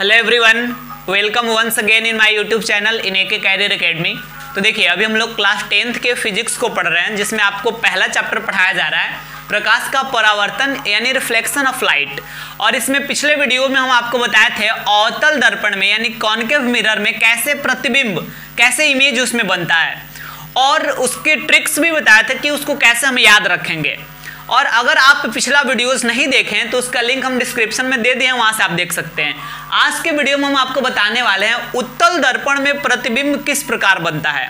Hello everyone welcome once again in my YouTube channel in A K career academy तो देखिए, अभी हम लोग क्लास टेंथ के फिजिक्स को पढ़ रहे हैं, जिसमें आपको पहला चैप्टर पढ़ाया जा रहा है, प्रकाश का परावर्तन यानी रिफ्लेक्शन ऑफ़ लाइट और इसमें पिछले वीडियो में हम आपको बताए थे अवतल दर्पण में, यानी कॉन्केव मिरर में कैसे प्रतिबिंब, कैसे इमेज उसमें बनता है। और उसके ट्रिक्स भी बताए थे कि उसको कैसे हम याद रखेंगे। और अगर आप पिछला वीडियोस नहीं देखें तो उसका लिंक हम डिस्क्रिप्शन में दे दिए वहाँ से आप देख सकते हैं। आज के वीडियो में हम आपको बताने वाले हैं, उत्तल दर्पण में प्रतिबिंब किस प्रकार बनता है।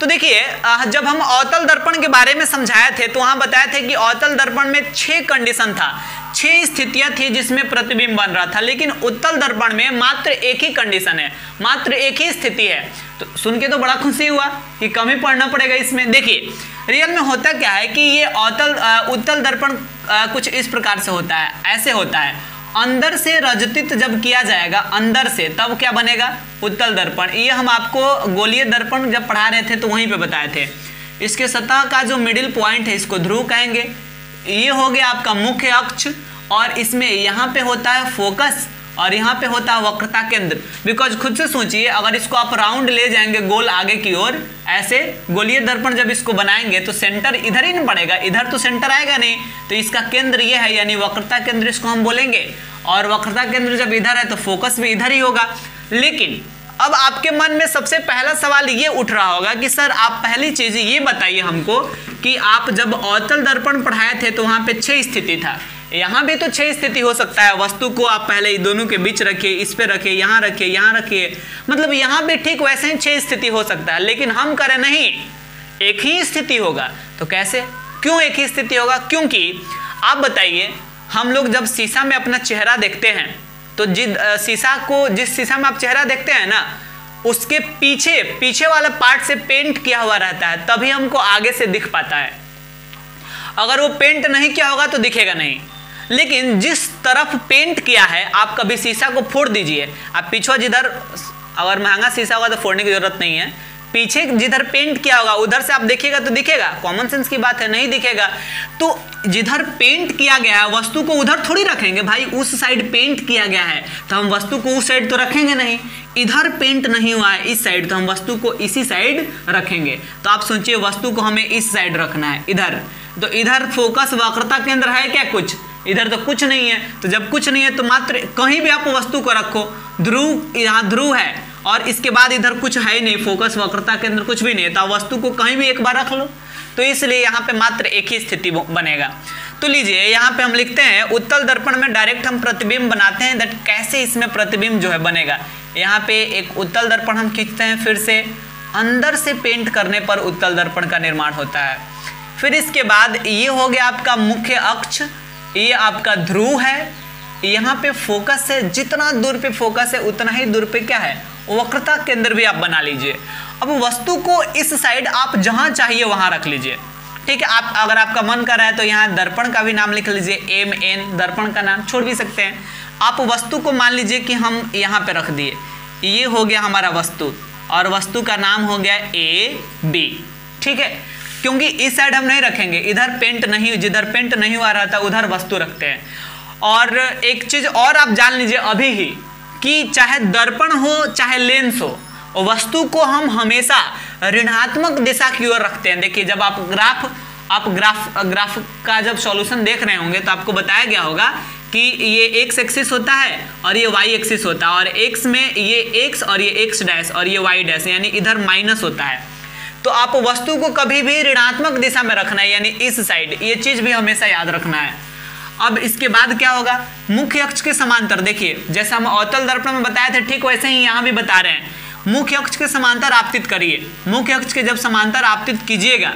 तो देखिए जब हम अवतल दर्पण के बारे में समझाए थे तो वहाँ बताए थे कि अवतल दर्पण में छह कंडीशन था। छह स्थितियाँ थी जिसमें प्रतिबिंब बन रहा था, लेकिन उत्तल दर्पण में मात्र एक ही कंडीशन है, मात्र एक ही स्थिति है। तो सुन के तो बड़ा खुशी हुआ कि कम पढ़ना पड़ेगा इसमें। देखिए रियल में होता क्या है कि ये अवतल उत्तल दर्पण कुछ इस प्रकार से होता है, ऐसे होता है। अंदर से रजतित जब किया जाएगा, अंदर से, तब क्या बनेगा? उत्तल दर्पण। ये हम आपको गोलीय दर्पण जब पढ़ा रहे थे तो वहीं पे बताए थे। इसके सतह का जो मिडिल पॉइंट है, इसको ध्रुव कहेंगे। ये हो गया आपका मुख्य अक्ष, और इसमें यहाँ पे होता है फोकस और यहाँ पे होता है वक्रता केंद्र। बिकॉज़ खुद से सोचिए, अगर इसको आप राउंड ले जाएँगे गोल आगे की ओर, ऐसे गोलीय दर्पण जब इसको बनाएँगे तो सेंटर इधर ही नहीं पड़ेगा। इधर तो सेंटर आएगा नहीं। तो इसका केंद्र ये है, यानी वक्रता केंद्र इसको हम बोलेंगे। और वक्रता केंद्र जब इधर है तो फोकस भी इधर ही होगा। लेकिन, अब आपके मन में सबसे पहला सवाल ये उठ रहा होगा कि, सर, आप पहली चीज़ ये बताइए हमको कि आप जब अवतल दर्पण पढ़ाए थे तो वहाँ पे छह स्थिति था। यहाँ भी तो छह स्थिति हो सकता है। वस्तु को आप पहले दोनों के बीच रखिए, इस पे रखिए, यहाँ रखिए यहाँ रखिए। मतलब यहाँ भी ठीक वैसे ही छह स्थिति हो सकता है, लेकिन हम करें नहीं। एक ही स्थिति होगा तो कैसे? क्यों एक ही स्थिति होगा? क्योंकि आप बताइए, हम लोग जब शीशा में अपना चेहरा देखते हैं तो जिस शीशा को, जिस शीशा में आप चेहरा देखते हैं ना, उसके पीछे पीछे वाला पार्ट से पेंट किया हुआ रहता है, तभी हमको आगे से दिख पाता है। अगर वो पेंट नहीं किया होगा तो दिखेगा नहीं। लेकिन जिस तरफ़ पेंट किया है, आप कभी शीशा को फोड़ दीजिए। आप पीछे जिधर, अगर महँगा शीशा होगा तो फोड़ने की ज़रूरत नहीं है। पीछे जिधर पेंट किया होगा, उधर से आप देखिएगा तो दिखेगा। कॉमन सेंस की बात है, नहीं दिखेगा। तो जिधर पेंट किया गया है, वस्तु को उधर थोड़ी रखेंगे। भाई, उस साइड पेंट किया गया है तो हम वस्तु को उस साइड तो रखेंगे नहीं। इधर पेंट नहीं हुआ है, इस साइड तो हम वस्तु को इसी साइड रखेंगे। तो आप सोचिए, वस्तु को हमें इस साइड रखना है, इधर। तो इधर फोकस वक्रता केंद्र है क्या कुछ? इधर तो कुछ नहीं है तो जब कुछ नहीं है तो मात्र कहीं भी आप वस्तु को रखो, ध्रुव, यहाँ ध्रुव है, और इसके बाद इधर कुछ है नहीं फोकस वक्रता के अंदर कुछ भी नहीं है तो वस्तु को कहीं भी एक बार रख लो तो इसलिए यहाँ पे मात्र एक ही स्थिति बनेगा। तो लीजिए, यहाँ पे हम लिखते हैं, उत्तल दर्पण में डायरेक्ट हम प्रतिबिंब बनाते हैं दैट कैसे इसमें प्रतिबिंब जो है बनेगा। यहाँ पे एक उत्तल दर्पण हम खींचते हैं, फिर से अंदर से पेंट करने पर उत्तल दर्पण का निर्माण होता है। फिर इसके बाद ये हो गया आपका मुख्य अक्ष ये आपका ध्रुव है। यहाँ पे फोकस है। जितना दूर पे फोकस है, उतना ही दूर पे क्या है? वक्रता केंद्र भी आप बना लीजिए। अब वस्तु को इस साइड आप जहाँ चाहिए, वहाँ रख लीजिए। ठीक है, आप अगर आपका मन कर रहा है तो यहाँ दर्पण का भी नाम लिख लीजिए। एम एन दर्पण का नाम छोड़ भी सकते हैं। आप वस्तु को मान लीजिए कि हम यहाँ पे रख दिए। ये हो गया हमारा वस्तु। और वस्तु का नाम हो गया ए बी ठीक है? क्योंकि इस साइड हम नहीं रखेंगे। इधर पेंट नहीं, जिधर पेंट नहीं हुआ रहता, उधर वस्तु रखते हैं। और एक चीज़ और आप जान लीजिए अभी ही, कि चाहे दर्पण हो, चाहे लेंस हो, वस्तु को हम हमेशा ऋणात्मक दिशा की ओर रखते हैं। देखिए, जब आप ग्राफ आप ग्राफ ग्राफ का जब सॉल्यूशन देख रहे होंगे तो आपको बताया गया होगा कि ये एक्स एक्सिस होता है और ये वाई एक्सिस होता है। और एक्स में ये एक्स और ये एक्स डैश और ये वाई डैश यानी इधर माइनस होता है। तो आप वस्तु को कभी भी ऋणात्मक दिशा में रखना है, यानी इस साइड, ये चीज़ भी हमेशा याद रखना है। अब इसके बाद क्या होगा? मुख्य अक्ष के समांतर, देखिए, जैसे हम अवतल दर्पण में बताए थे, ठीक वैसे ही यहाँ भी बता रहे हैं। मुख्य अक्ष के समांतर आपतित करिए। मुख्य अक्ष के जब समांतर आपतित कीजिएगा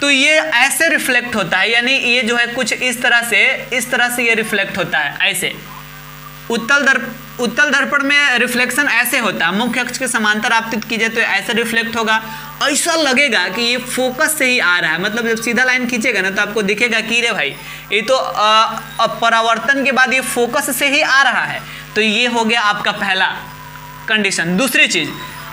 तो ये ऐसे रिफ्लेक्ट होता है, यानी ये जो है कुछ इस तरह से, इस तरह से ये रिफ्लेक्ट होता है, ऐसे। उत्तल दर्प, उत्तल दर्पण में रिफ्लेक्शन ऐसे होता है। मुख्य अक्ष के समांतर आपतित कीजिए तो ऐसे रिफ्लेक्ट होगा। ऐसा लगेगा कि ये फोकस से ही आ रहा है। मतलब जब सीधा लाइन खींचेगा ना तो आपको दिखेगा कि रे भाई, ये तो परावर्तन के बाद ये फोकस से ही आ रहा है। तो ये हो गया आपका पहला कंडीशन दूसरी चीज़,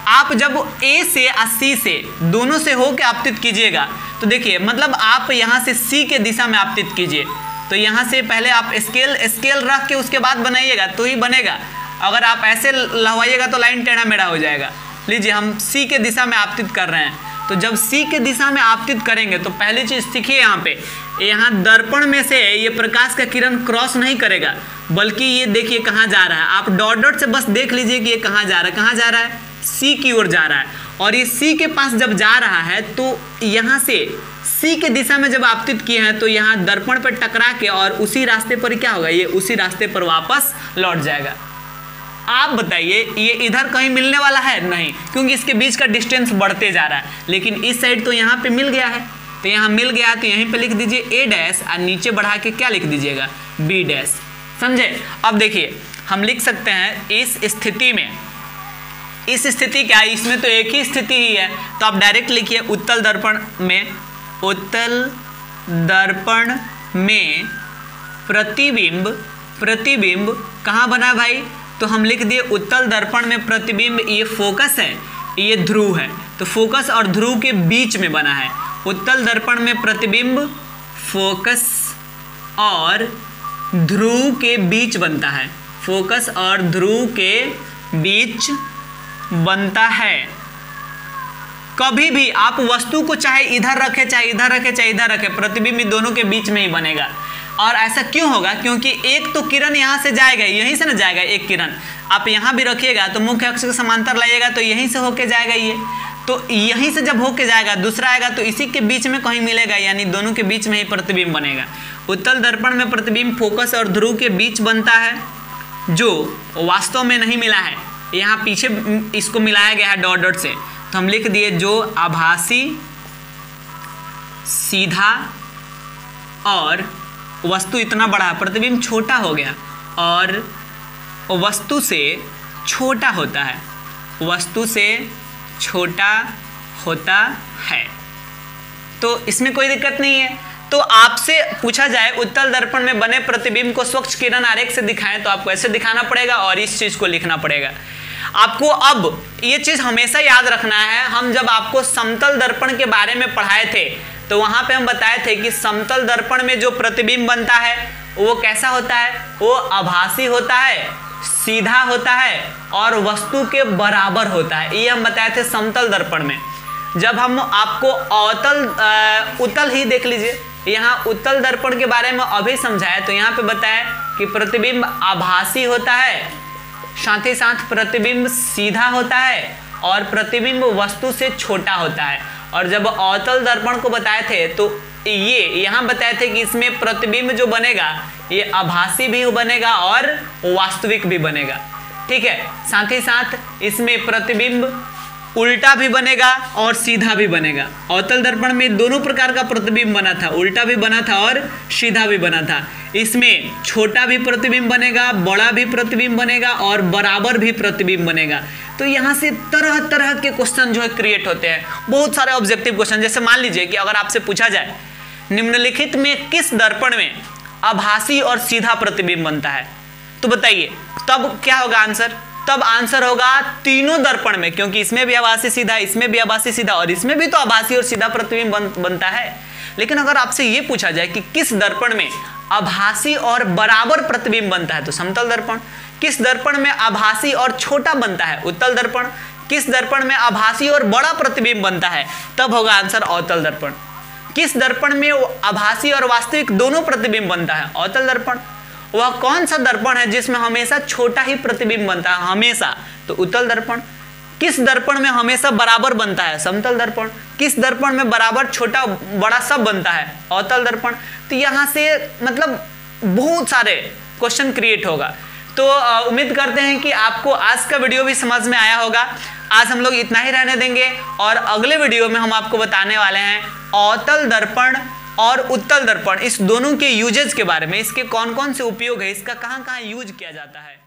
आप जब ए से और सी से दोनों से हो के आपतित कीजिएगा तो देखिए मतलब आप यहाँ से सी के दिशा में आपतित कीजिए। तो यहाँ से पहले आप स्केल स्केल रख के उसके बाद बनाइएगा तो ही बनेगा। अगर आप ऐसे लहवाइएगा तो लाइन टेढ़ा मेढ़ा हो जाएगा। लीजिए, हम सी के दिशा में आपतित कर रहे हैं। तो जब सी के दिशा में आपतित करेंगे तो पहली चीज़ सीखिए यहाँ पे। यहाँ दर्पण में से ये प्रकाश का किरण क्रॉस नहीं करेगा, बल्कि ये देखिए कहाँ जा रहा है। आप डॉट डॉट से बस देख लीजिए कि ये कहाँ जा रहा है। कहाँ जा रहा है? सी की ओर जा रहा है। और ये सी के पास जब जा रहा है तो यहाँ से सी के दिशा में जब आपतित किए हैं तो यहाँ दर्पण पर टकरा के और उसी रास्ते पर क्या होगा? ये उसी रास्ते पर वापस लौट जाएगा। आप बताइए, ये इधर कहीं मिलने वाला है? नहीं, क्योंकि इसके बीच का डिस्टेंस बढ़ते जा रहा है। लेकिन इस साइड तो यहाँ पे मिल गया है। तो यहाँ मिल गया तो यहीं पे लिख दीजिए ए डैश और नीचे बढ़ा के क्या लिख दीजिएगा? बी डैश समझे? अब देखिए, हम लिख सकते हैं इस स्थिति में। इस स्थिति क्या है? इसमें तो एक ही स्थिति ही है। तो आप डायरेक्ट लिखिए, उत्तल दर्पण में। उत्तल दर्पण में प्रतिबिंब प्रतिबिंब कहाँ बना भाई? तो हम लिख दिए, उत्तल दर्पण में प्रतिबिंब, ये फोकस है, ये ध्रुव है। तो फोकस और ध्रुव के बीच में बना है। उत्तल दर्पण में प्रतिबिंब फोकस और ध्रुव के बीच बनता है। फोकस और ध्रुव के बीच बनता है। कभी भी आप वस्तु को चाहे इधर रखे, चाहे इधर रखे, चाहे इधर रखे, प्रतिबिंब दोनों के बीच में ही बनेगा। और ऐसा क्यों होगा? क्योंकि एक तो किरण यहाँ से जाएगा, यहीं से ना जाएगा एक किरण। आप यहाँ भी रखिएगा तो मुख्य अक्ष के समांतर लाइएगा तो यहीं से होके जाएगा ये। तो यहीं से जब होके जाएगा, दूसरा आएगा तो इसी के बीच में कहीं मिलेगा, यानी दोनों के बीच में ही प्रतिबिंब बनेगा। उत्तल दर्पण में प्रतिबिंब फोकस और ध्रुव के बीच बनता है, जो वास्तव में नहीं मिला है। यहाँ पीछे इसको मिलाया गया है डॉट डॉट से। तो हम लिख दिए जो आभासी, सीधा और वस्तु इतना बड़ा, प्रतिबिंब छोटा हो गया और वस्तु से छोटा होता है। वस्तु से छोटा होता है। तो इसमें कोई दिक्कत नहीं है। तो आपसे पूछा जाए, उत्तल दर्पण में बने प्रतिबिंब को स्वच्छ किरण आरेख से दिखाएँ तो आपको ऐसे दिखाना पड़ेगा और इस चीज़ को लिखना पड़ेगा। आपको अब ये चीज़ हमेशा याद रखना है। हम जब आपको समतल दर्पण के बारे में पढ़ाए थे तो वहाँ पे हम बताए थे कि समतल दर्पण में जो प्रतिबिंब बनता है, वो कैसा होता है? वो आभासी होता है, सीधा होता है और वस्तु के बराबर होता है। ये हम बताए थे समतल दर्पण में। जब हम आपको अवतल उतल ही देख लीजिए। यहाँ उत्तल दर्पण के बारे में अभी समझाया तो यहाँ पे बताया कि प्रतिबिंब आभासी होता है, साथ ही साथ प्रतिबिंब सीधा होता है और प्रतिबिंब वस्तु से छोटा होता है। और जब अवतल दर्पण को बताए थे तो ये यहाँ बताए थे कि इसमें प्रतिबिंब जो बनेगा, ये आभासी भी बनेगा और वास्तविक भी बनेगा। ठीक है? साथ ही साथ इसमें प्रतिबिंब उल्टा भी बनेगा और सीधा भी बनेगा। अवतल दर्पण में दोनों प्रकार का प्रतिबिंब बना था। उल्टा भी बना था और सीधा भी बना था। इसमें छोटा भी प्रतिबिंब बनेगा, बड़ा भी प्रतिबिंब बनेगा और बराबर भी प्रतिबिंब बनेगा। तो यहाँ से तरह तरह के क्वेश्चन जो है क्रिएट होते हैं। बहुत सारे ऑब्जेक्टिव क्वेश्चन जैसे मान लीजिए कि अगर आपसे पूछा जाए निम्नलिखित में किस दर्पण में आभासी और सीधा प्रतिबिंब बनता है? तो बताइए तब क्या होगा आंसर तब आंसर होगा तीनों दर्पण में क्योंकि इसमें भी आभासी सीधा इसमें भी आभासी सीधा और इसमें भी तो आभासी और सीधा प्रतिबिंब बन, बनता है। लेकिन अगर आपसे ये पूछा जाए कि किस दर्पण में आभासी और बराबर प्रतिबिंब बनता है तो समतल दर्पण किस दर्पण में आभासी और छोटा बनता है? उत्तल दर्पण। किस दर्पण में आभासी और बड़ा प्रतिबिंब बनता है? तब होगा आंसर अवतल दर्पण। किस दर्पण में आभासी और वास्तविक दोनों प्रतिबिंब बनता है? अवतल दर्पण। वह कौन सा दर्पण है जिसमें हमेशा छोटा ही प्रतिबिंब बनता है? हमेशा। तो उत्तल दर्पण। किस दर्पण में हमेशा बराबर बनता है? समतल दर्पण। किस दर्पण में बराबर छोटा, बड़ा सब बनता है? अवतल दर्पण। तो यहाँ से मतलब बहुत सारे क्वेश्चन क्रिएट होगा। तो उम्मीद करते हैं कि आपको आज का वीडियो भी समझ में आया होगा। आज हम लोग इतना ही रहने देंगे और अगले वीडियो में हम आपको बताने वाले हैं अवतल दर्पण और उत्तल दर्पण। इस दोनों के यूजेज के बारे में, इसके कौन कौन से उपयोग है, इसका कहाँ कहाँ यूज़ किया जाता है?